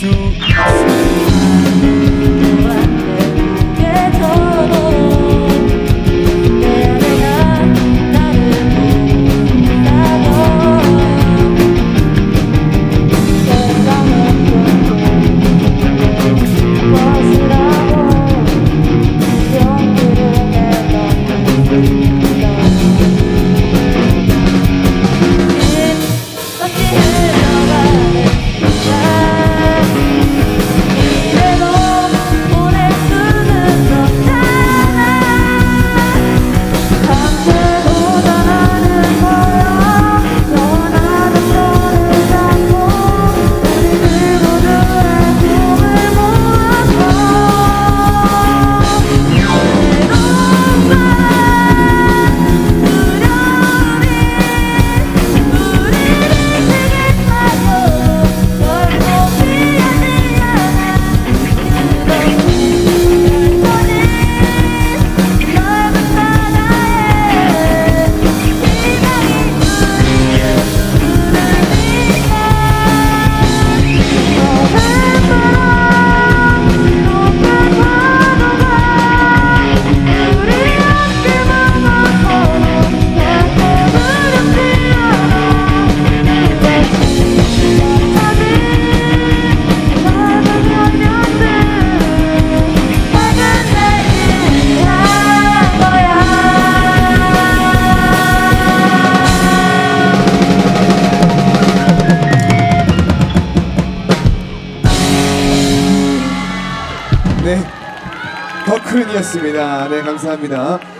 You. 네. 더크른이었습니다. 네, 감사합니다.